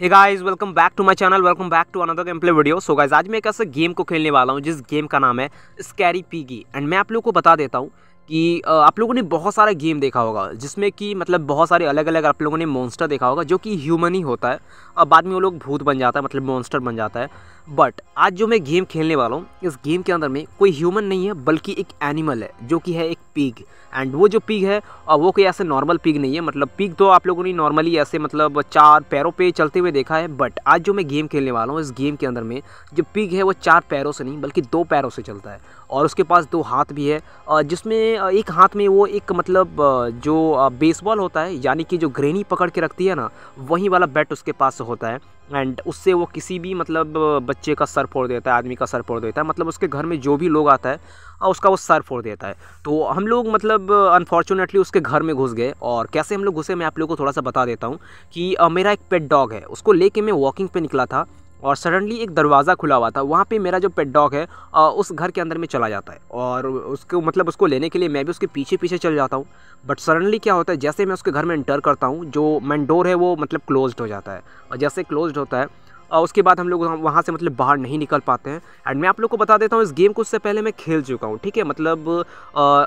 Hey guys welcome back to my channel welcome back to another game play video so guys आज मैं एक ऐसे game को खेलने वाला हूँ, जिस गेम का नाम है स्कैरी पीगी एंड मैं आप लोगों को बता देता हूँ कि आप लोगों ने बहुत सारा गेम देखा होगा, जिसमें कि मतलब बहुत सारे अलग अलग आप लोगों ने मॉन्स्टर देखा होगा, जो कि ह्यूमन ही होता है, और बाद में वो लोग भूत बन जाता है मतलब मॉन्स्टर बन जाता है। बट आज जो मैं गेम खेलने वाला हूँ, इस गेम के अंदर में कोई ह्यूमन नहीं है, बल्कि एक एनिमल है, जो कि है एक पिग एंड वो जो पिग है और वो कोई ऐसे नॉर्मल पिग नहीं है मतलब पिग तो आप लोगों ने नॉर्मली ऐसे मतलब चार पैरों पे चलते हुए देखा है बट आज जो मैं गेम खेलने वाला हूँ, इस गेम के अंदर में, जो पिग है, वो चार पैरों से नहीं, बल्कि दो पैरों से चलता है। और उसके पास दो हाथ भी है। जिसमें एक हाथ में वो एक मतलब जो बेसबॉल होता है, यानी कि जो ग्रेनी पकड़ के रखती है ना, वहीं वाला बैट उसके पास होता है। एंड उससे वो किसी भी मतलब बच्चे का सर फोड़ देता है, आदमी का सर फोड़ देता है। मतलब उसके घर में जो भी लोग आता है उसका वो सर फोड़ देता है। तो हम लोग मतलब अनफॉर्चुनेटली उसके घर में घुस गए और कैसे हम लोग घुसे, मैं आप लोगों को थोड़ा सा बता देता हूँ कि मेरा एक पेट डॉग है। उसको लेके मैं वॉकिंग पे निकला था। और सडनली एक दरवाज़ा खुला हुआ था। वहाँ पे मेरा जो पेट डॉग है उस घर के अंदर में चला जाता है और उसको मतलब उसको लेने के लिए मैं भी उसके पीछे पीछे चल जाता हूँ। बट सडनली क्या होता है, जैसे मैं उसके घर में इंटर करता हूँ, जो मैन डोर है वो मतलब क्लोज हो जाता है। और जैसे क्लोज होता है उसके बाद हम लोग वहाँ से मतलब बाहर नहीं निकल पाते हैं। एंड मैं आप लोग को बता देता हूँ, इस गेम को उससे पहले मैं खेल चुका हूँ, ठीक है? मतलब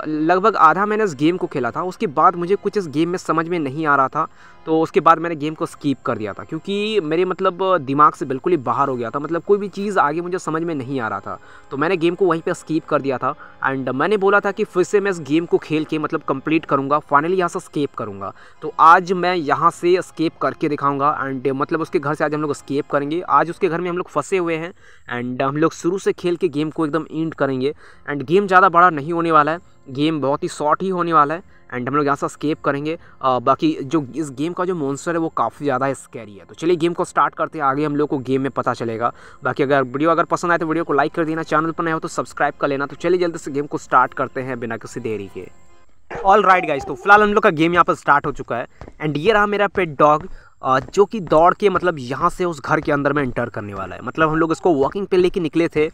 लगभग आधा मैंने इस गेम को खेला था। उसके बाद मुझे कुछ इस गेम में समझ में नहीं आ रहा था। तो उसके बाद मैंने गेम को स्कीप कर दिया था, क्योंकि मेरे मतलब दिमाग से बिल्कुल ही बाहर हो गया था। मतलब कोई भी चीज़ आगे मुझे समझ में नहीं आ रहा था। तो मैंने गेम को वहीं पे स्कीप कर दिया था। एंड मैंने बोला था कि फिर से मैं इस गेम को खेल के मतलब कंप्लीट करूँगा फाइनली यहाँ से स्केप करूँगा। तो आज मैं यहाँ से स्केप करके दिखाऊँगा। एंड मतलब उसके घर से आज हम लोग स्केप करेंगे। आज उसके घर में हम लोग फंसे हुए हैं। एंड हम लोग शुरू से खेल के गेम को एकदम इंड करेंगे। एंड गेम ज़्यादा बड़ा नहीं होने वाला है। गेम बहुत ही शॉर्ट ही होने वाला है। एंड हम लोग यहाँ से स्केप करेंगे। आ, बाकी जो इस गेम का जो मोन्स्टर है वो काफ़ी ज़्यादा स्कैरी है। तो चलिए गेम को स्टार्ट करते हैं। आगे हम लोग को गेम में पता चलेगा। बाकी अगर वीडियो अगर पसंद आए तो वीडियो को लाइक कर देना। चैनल पर नए हो तो सब्सक्राइब कर लेना। तो चलिए जल्दी से गेम को स्टार्ट करते हैं बिना किसी देरी के। ऑल राइट गाइज़ तो फ़िलहाल हम लोग का गेम यहाँ पर स्टार्ट हो चुका है। एंड ये रहा मेरा पेट डॉग जो कि दौड़ के मतलब यहाँ से उस घर के अंदर में एंटर करने वाला है। मतलब हम लोग इसको वॉकिंग पे लेके निकले थे।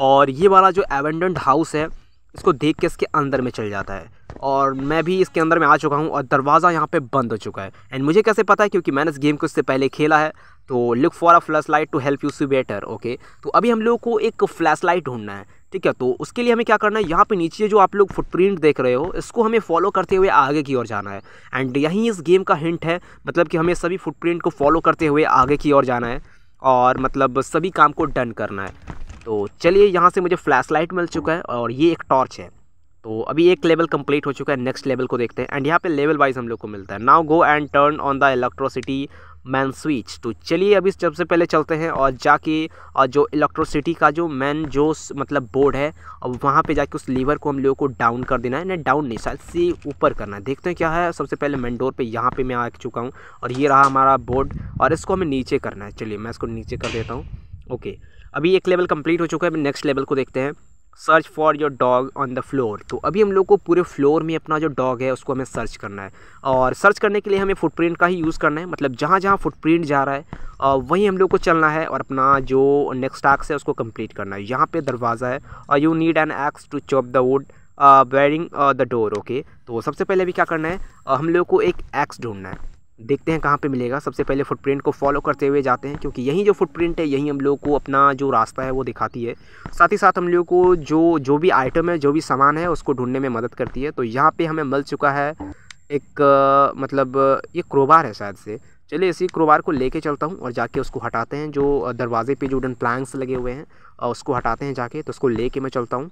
और ये वाला जो एवेंडेंट हाउस है इसको देख के इसके अंदर में चल जाता है। और मैं भी इसके अंदर में आ चुका हूँ और दरवाज़ा यहाँ पे बंद हो चुका है। एंड मुझे कैसे पता है? क्योंकि मैंने इस गेम को इससे पहले खेला है। तो look for a flashlight to help you see better okay तो अभी हम लोग को एक फ्लैश लाइट ढूंढना है, ठीक है? तो उसके लिए हमें क्या करना है? यहाँ पे नीचे जो आप लोग फुटप्रिंट देख रहे हो, इसको हमें फॉलो करते हुए आगे की ओर जाना है। एंड यहीं इस गेम का हिंट है मतलब कि हमें सभी फुटप्रिंट को फॉलो करते हुए आगे की ओर जाना है। और मतलब सभी काम को डन करना है। तो चलिए यहाँ से मुझे फ्लैश लाइट मिल चुका है और ये एक टॉर्च है। तो अभी एक लेवल कंप्लीट हो चुका है नेक्स्ट लेवल को देखते हैं। एंड यहाँ पे लेवल वाइज हम लोग को मिलता है। Now go and turn on the electricity main switch तो चलिए अभी सबसे पहले चलते हैं और जाके, और जो इलेक्ट्रोसिटी का जो मैन जो मतलब बोर्ड है और वहाँ पे जाके उस लीवर को हम लोगों को डाउन कर देना है। ना डाउन नहीं, शायद से ऊपर करना है। देखते हैं क्या है। सबसे पहले मैन डोर पे यहाँ पे मैं आ चुका हूँ और ये रहा हमारा बोर्ड और इसको हमें नीचे करना है। चलिए मैं इसको नीचे कर देता हूँ। ओके। अभी एक लेवल कंप्लीट हो चुका है, अभी नेक्स्ट लेवल को देखते हैं। Search for your dog on the floor तो अभी हम लोग को पूरे फ्लोर में अपना जो डॉग है, उसको हमें सर्च करना है। और सर्च करने के लिए हमें फुटप्रिंट का ही यूज़ करना है। मतलब जहाँ जहाँ फुटप्रिंट जा रहा है वहीं हम लोग को चलना है और अपना जो नेक्स्ट एक्स है, उसको कंप्लीट करना है। यहाँ पे दरवाज़ा है। और you need an axe to chop the wood wearing the door okay तो सबसे पहले अभी क्या करना है हम लोग को एक एक्स ढूंढना है। देखते हैं कहाँ पे मिलेगा। सबसे पहले फुटप्रिंट को फॉलो करते हुए जाते हैं, क्योंकि यही जो फुटप्रिंट है, यही हम लोग को अपना जो रास्ता है, वो दिखाती है। साथ ही साथ हम लोग को जो जो भी आइटम है, जो भी सामान है, उसको ढूँढने में मदद करती है। तो यहाँ पे हमें मिल चुका है एक मतलब ये क्रोबार है शायद से। चलिए इसी क्रोबार को लेके चलता हूँ और जाके उसको हटाते हैं, जो दरवाजे पे जो वुडन प्लैंक्स लगे हुए हैं उसको हटाते हैं जाके तो उसको लेके मैं चलता हूँ।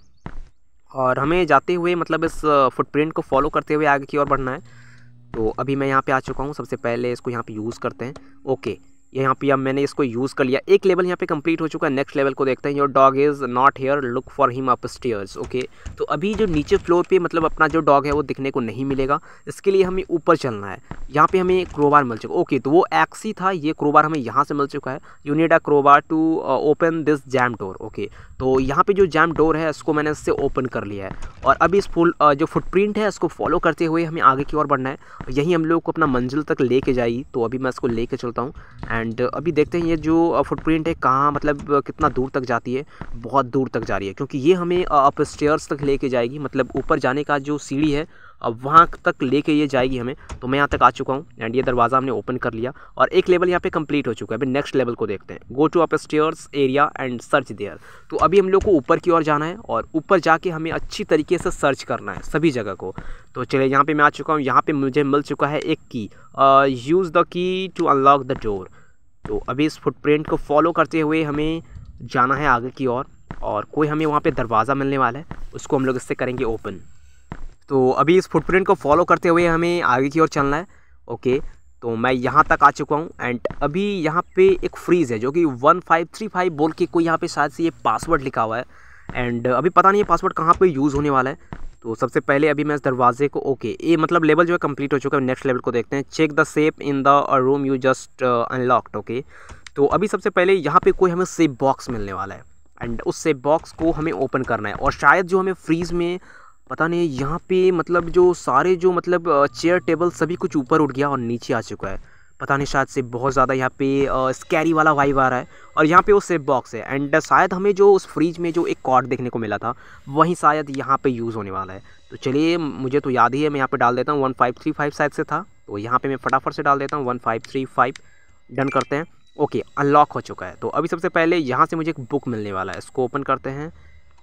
और हमें जाते हुए मतलब इस फुटप्रिंट को फॉलो करते हुए आगे की ओर बढ़ना है। तो अभी मैं यहाँ पे आ चुका हूँ। सबसे पहले इसको यहाँ पे यूज़ करते हैं। ओके यहाँ पे अब मैंने इसको यूज़ कर लिया। एक लेवल यहाँ पे कंप्लीट हो चुका है। नेक्स्ट लेवल को देखते हैं। Your dog is not here look for him upstairs okay तो अभी जो नीचे फ्लोर पे मतलब अपना जो डॉग है वो दिखने को नहीं मिलेगा। इसके लिए हमें ऊपर चलना है। यहाँ पे हमें क्रोबार मिल चुका ओके तो वो एक्स ही था। ये क्रोबार हमें यहाँ से मिल चुका है। You need a crowbar to open this jam door okay तो यहाँ पर जो जैम डोर है इसको मैंने इससे ओपन कर लिया है। और अभी इस फुल uh, जो फुटप्रिंट है इसको फॉलो करते हुए हमें आगे की ओर बढ़ना है। यहीं हम लोग को अपना मंजिल तक लेके जाएगी तो अभी मैं इसको लेके चलता हूँ। एंड अभी देखते हैं ये जो फुटप्रिंट है, कहाँ मतलब कितना दूर तक जाती है, बहुत दूर तक जा रही है। क्योंकि ये हमें अप स्टेयर्स तक लेके जाएगी मतलब ऊपर जाने का जो सीढ़ी है, अब वहाँ तक लेके ये जाएगी हमें तो मैं यहाँ तक आ चुका हूँ। एंड ये दरवाज़ा हमने ओपन कर लिया, और एक लेवल यहाँ पे कंप्लीट हो चुका है। अभी नेक्स्ट लेवल को देखते हैं। Go to upstairs area and search there तो अभी हम लोग को ऊपर की ओर जाना है, और ऊपर जाके हमें अच्छी तरीके से सर्च करना है, सभी जगह को। तो चलिए, यहाँ पर मैं आ चुका हूँ। यहाँ पर मुझे मिल चुका है एक की use the key to unlock the door तो अभी इस फुटप्रिंट को फॉलो करते हुए हमें जाना है आगे की ओर और, और कोई हमें वहाँ पे दरवाज़ा मिलने वाला है उसको हम लोग इससे करेंगे ओपन तो अभी इस फुटप्रिंट को फॉलो करते हुए हमें आगे की ओर चलना है ओके तो मैं यहाँ तक आ चुका हूँ एंड अभी यहाँ पे एक फ्रीज़ है जो कि वन फाइव थ्री फाइव बोल के कोई यहाँ पे शायद से ये पासवर्ड लिखा हुआ है. एंड अभी पता नहीं ये पासवर्ड कहाँ पे यूज़ होने वाला है तो सबसे पहले अभी मैं इस दरवाजे को ओके ये मतलब लेवल जो है कंप्लीट हो चुका है नेक्स्ट लेवल को देखते हैं। Check the safe in the room you just unlocked okay तो अभी सबसे पहले यहाँ पे कोई हमें सेफ़ बॉक्स मिलने वाला है। एंड उस सेफ़ बॉक्स को हमें ओपन करना है। और शायद जो हमें फ्रीज़ में, पता नहीं, यहाँ पे मतलब जो सारे जो मतलब चेयर टेबल सभी कुछ ऊपर उठ गया और नीचे आ चुका है। पता नहीं शायद से बहुत ज़्यादा यहाँ पे स्कैरी वाला वाइव आ रहा है। और यहाँ पे वो सेफ़ बॉक्स है। एंड शायद हमें जो उस फ्रिज में जो एक कॉर्ड देखने को मिला था, वहीं शायद यहाँ पे यूज़ होने वाला है। तो चलिए, मुझे तो याद ही है, मैं यहाँ पे डाल देता हूँ वन फाइव थ्री फाइव शायद से था। तो यहाँ पे मैं फटाफट से डाल देता हूँ one five three five done करते हैं। ओके अनलॉक हो चुका है। तो अभी सबसे पहले यहाँ से मुझे एक बुक मिलने वाला है। इसको ओपन करते हैं।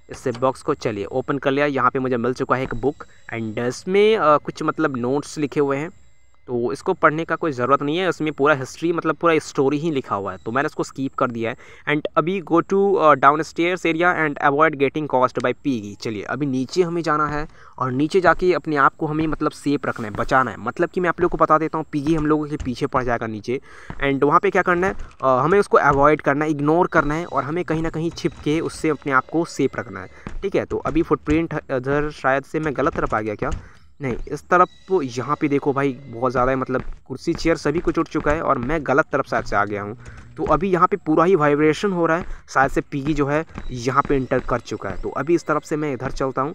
इस सेट बॉक्स को चलिए ओपन कर लिया। यहाँ पे मुझे मिल चुका है एक बुक एंड इसमें कुछ मतलब नोट्स लिखे हुए हैं। तो इसको पढ़ने का कोई ज़रूरत नहीं है इसमें पूरा हिस्ट्री मतलब पूरा स्टोरी ही लिखा हुआ है। तो मैंने इसको स्कीप कर दिया है। एंड अभी go to downstairs area and avoid getting caught by Piggy चलिए अभी नीचे हमें जाना है और नीचे जाके अपने आप को हमें मतलब सेफ़ रखना है बचाना है। मतलब कि मैं आप लोग को बता देता हूँ पीगी हम लोगों के पीछे पड़ जाएगा नीचे। एंड वहाँ पर क्या करना है? Uh, हमें उसको अवॉइड करना है इग्नोर करना है और हमें कहीं ना कहीं छिप के उससे अपने आप को सेफ़ रखना है। ठीक है तो अभी फुटप्रिंट इधर शायद से मैं गलत तरफ़ आ गया क्या? नहीं, इस तरफ़ तो यहाँ पे देखो भाई, बहुत ज़्यादा है मतलब कुर्सी चेयर सभी कुछ उठ चुका है और मैं गलत तरफ़ शायद से आ गया हूँ। तो अभी यहाँ पे पूरा ही वाइब्रेशन हो रहा है, शायद से पीगी जो है यहाँ पे इंटर कर चुका है। तो अभी इस तरफ़ से मैं इधर चलता हूँ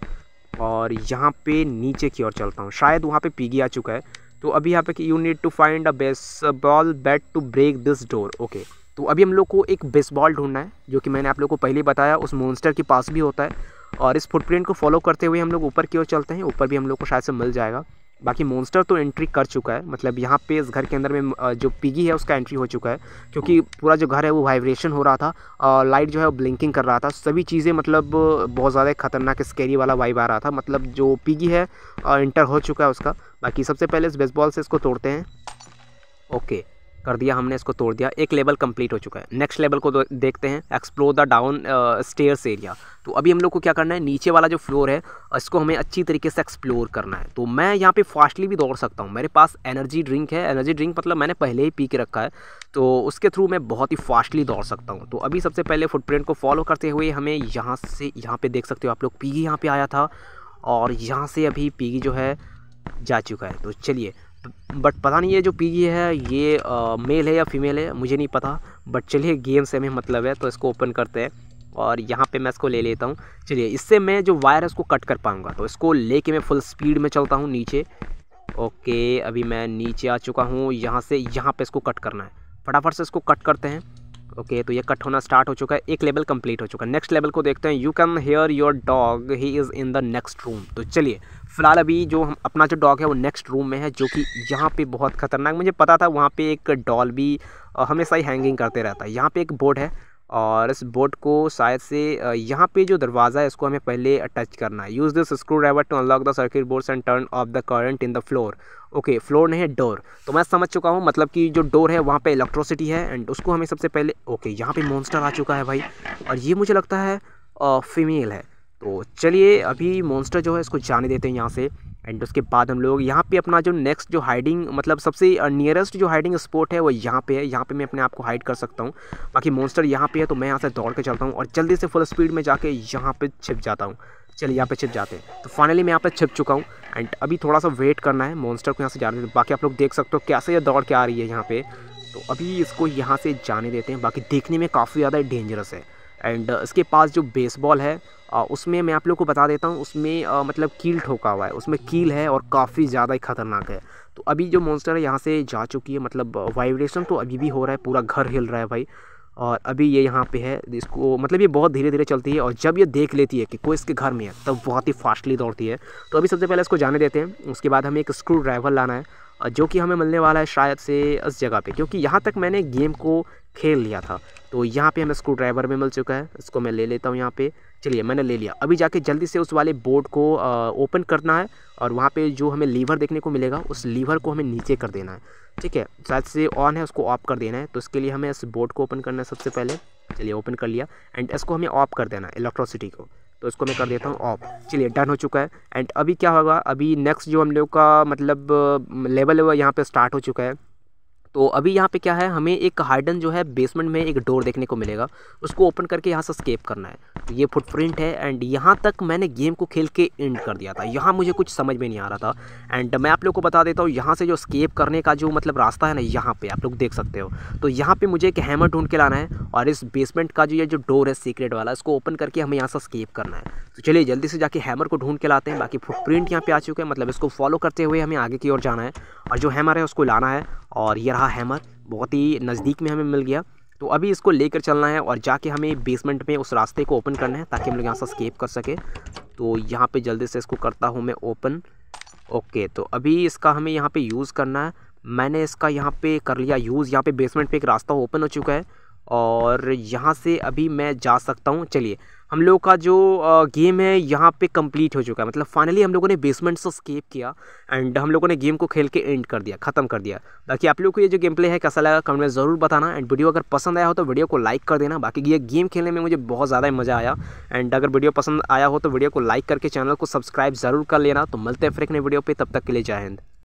और यहाँ पे नीचे की ओर चलता हूँ। शायद वहाँ पे पीगी आ चुका है। तो अभी यहाँ पे कि you need to find a baseball bat to break this door okay तो अभी हम लोग को एक बेसबॉल ढूंढना है, जो कि मैंने आप लोग को पहले बताया, उस मोन्स्टर के पास भी होता है। और इस फुटप्रिंट को फॉलो करते हुए हम लोग ऊपर की ओर चलते हैं, ऊपर भी हम लोग को शायद से मिल जाएगा। बाकी मोन्स्टर तो एंट्री कर चुका है मतलब यहाँ पे इस घर के अंदर में जो पिगी है उसका एंट्री हो चुका है, क्योंकि पूरा जो घर है वो वाइब्रेशन हो रहा था, और लाइट जो है वो ब्लिंकिंग कर रहा था। सभी चीज़ें मतलब बहुत ज़्यादा खतरनाक स्केरी वाला वाइब आ रहा था। मतलब जो पिगी है इंटर हो चुका है उसका। बाकी सबसे पहले इस बेसबॉल से इसको तोड़ते हैं। ओके कर दिया, हमने इसको तोड़ दिया। एक लेवल कंप्लीट हो चुका है। नेक्स्ट लेवल को देखते हैं। Explore the downstairs area तो अभी हम लोग को क्या करना है? नीचे वाला जो फ्लोर है, इसको हमें अच्छी तरीके से एक्सप्लोर करना है। तो मैं यहाँ पे फास्टली भी दौड़ सकता हूँ। मेरे पास एनर्जी ड्रिंक है। एनर्जी ड्रिंक मतलब मैंने पहले ही पी के रखा है। तो उसके थ्रू मैं बहुत ही फास्टली दौड़ सकता हूँ। तो अभी सबसे पहले फुटप्रिंट को फॉलो करते हुए हमें यहाँ से, यहाँ पर देख सकते हो आप लोग पीगी यहाँ पर आया था। और यहाँ से अभी पीगी जो है, जा चुका है। तो चलिए बट पता नहीं ये जो पी है ये आ, मेल है या फीमेल है मुझे नहीं पता। बट चलिए गेम से हमें मतलब है तो इसको ओपन करते हैं। और यहाँ पे मैं इसको ले लेता हूँ। चलिए इससे मैं जो वायर है उसको कट कर पाऊँगा। तो इसको लेके मैं फुल स्पीड में चलता हूँ नीचे। ओके अभी मैं नीचे आ चुका हूँ। यहाँ से यहाँ पे इसको कट करना है। फटाफट से इसको कट करते हैं। ओके तो ये कट होना स्टार्ट हो चुका है, एक लेवल कंप्लीट हो चुका है। नेक्स्ट लेवल को देखते हैं। You can hear your dog he is in the next room तो चलिए, फ़िलहाल अभी जो हम, अपना जो डॉग है, वो नेक्स्ट रूम में है, जो कि यहाँ पे बहुत ख़तरनाक, मुझे पता था वहाँ पे एक डॉल भी हमेशा ही हैंगिंग करते रहता है। यहाँ पे एक बोर्ड है और इस बोर्ड को शायद से यहाँ पे जो दरवाज़ा है, इसको हमें पहले टच करना है। Use this screw driver to unlock the circuit boards and turn off the current in the floor okay floor नहीं है डोर तो मैं समझ चुका हूँ मतलब कि जो डोर है, वहाँ पे इलेक्ट्रोसिटी है एंड उसको हमें सबसे पहले ओके यहाँ पे मॉन्स्टर आ चुका है भाई। और ये मुझे लगता है फीमेल है। तो चलिए, अभी मॉन्स्टर जो है, इसको जाने देते हैं यहाँ से। एंड उसके बाद हम लोग यहाँ पे अपना जो नेक्स्ट जो हाइडिंग मतलब सबसे नियरेस्ट जो हाइडिंग स्पॉट है, वो यहाँ पे है। यहाँ पे मैं अपने आप को हाइड कर सकता हूँ। बाकी मॉन्स्टर यहाँ पे है तो मैं यहाँ से दौड़ के चलता हूँ और जल्दी से फुल स्पीड में जाके यहाँ पे छिप जाता हूँ। चलिए यहाँ पे छिप जाते हैं। तो फाइनली मैं यहाँ पे छिप चुका हूँ। एंड अभी थोड़ा सा वेट करना है मॉन्स्टर को यहाँ से जाने देते बाकी आप लोग देख सकते हो कैसे ये दौड़ के आ रही है यहाँ पे। तो अभी इसको यहाँ से जाने देते हैं। बाकी देखने में काफ़ी ज़्यादा डेंजरस है। एंड इसके पास जो बेसबॉल है उसमें मैं आप लोग को बता देता हूँ, उसमें मतलब कील ठोका हुआ है, उसमें कील है और काफ़ी ज़्यादा ही ख़तरनाक है। तो अभी जो मॉन्स्टर है, यहाँ से जा चुकी है मतलब वाइब्रेशन तो अभी भी हो रहा है, पूरा घर हिल रहा है भाई, और अभी ये यहाँ पे है, इसको मतलब ये बहुत धीरे धीरे चलती है, और जब ये देख लेती है कि कोई इसके घर में है, तब बहुत ही फास्टली दौड़ती है। तो अभी सबसे पहले इसको जाने देते हैं, उसके बाद हमें एक स्क्रू ड्राइवर लाना है जो कि हमें मिलने वाला है शायद से इस जगह पे, क्योंकि यहाँ तक मैंने गेम को खेल लिया था। तो यहाँ पे हमें स्क्रू ड्राइवर भी मिल चुका है, इसको मैं ले लेता हूँ यहाँ पे। चलिए, मैंने ले लिया। अभी जाके जल्दी से उस वाले बोर्ड को ओपन करना है और वहाँ पे जो हमें लीवर देखने को मिलेगा, उस लीवर को हमें नीचे कर देना है। ठीक है, शायद से ऑन है, उसको ऑफ़ कर देना है। तो इसके लिए हमें इस बोर्ड को ओपन करना है सबसे पहले। चलिए, ओपन कर लिया। एंड इसको हमें ऑफ़ कर देना है, इलेक्ट्रोसिटी को। तो इसको मैं कर देता हूँ ऑफ़ चलिए डन हो चुका है. एंड अभी क्या होगा? अभी नेक्स्ट जो हम लोग का मतलब लेवल है वह यहाँ पर स्टार्ट हो चुका है. तो अभी यहाँ पे क्या है, हमें एक हाइडन जो है बेसमेंट में एक डोर देखने को मिलेगा। उसको ओपन करके यहाँ से स्केप करना है। तो ये फुटप्रिंट है एंड यहाँ तक मैंने गेम को खेल के एंड कर दिया था। यहाँ मुझे कुछ समझ में नहीं आ रहा था। एंड मैं आप लोग को बता देता हूँ, यहाँ से जो स्केप करने का जो मतलब रास्ता है ना, यहाँ पर आप लोग देख सकते हो। तो यहाँ पर मुझे एक हैमर ढूंढ के लाना है और इस बेसमेंट का जो ये जो डोर है सीक्रेट वाला, इसको ओपन करके हमें यहाँ से स्केप करना है। तो चलिए जल्दी से जाके हैमर को ढूंढ के लाते हैं। बाकी फुटप्रिंट यहाँ पे आ चुके हैं। मतलब इसको फॉलो करते हुए हमें आगे की ओर जाना है। और जो हैमर है, उसको लाना है। और ये रहा हैमर बहुत ही नज़दीक में हमें मिल गया। तो अभी इसको लेकर चलना है और जाके हमें बेसमेंट में उस रास्ते को ओपन करना है ताकि हम लोग यहाँ से स्केप कर सके। तो यहाँ पे जल्दी से इसको करता हूँ मैं ओपन ओके तो अभी इसका हमें यहाँ पे यूज़ करना है। मैंने इसका यहाँ पे कर लिया यूज़ यहाँ पे बेसमेंट पे एक रास्ता ओपन हो चुका है। और यहाँ से अभी मैं जा सकता हूँ। चलिए, हम लोग का जो गेम है, यहाँ पे कंप्लीट हो चुका है। मतलब फाइनली हम लोगों ने बेसमेंट से स्केप किया एंड हम लोगों ने गेम को खेल के एंड कर दिया, ख़त्म कर दिया। बाकी आप लोग को ये जो गेम प्ले है, कैसा लगा कमेंट में ज़रूर बताना एंड वीडियो अगर पसंद आया हो तो वीडियो को लाइक कर देना। बाकी ये गेम खेलने में मुझे बहुत ज़्यादा मज़ा आया एंड अगर वीडियो पसंद आया हो तो वीडियो को लाइक करके चैनल को सब्सक्राइब ज़रूर कर लेना। तो मिलते हैं फिर एक वीडियो पर तब तक के लिए जय हिंद।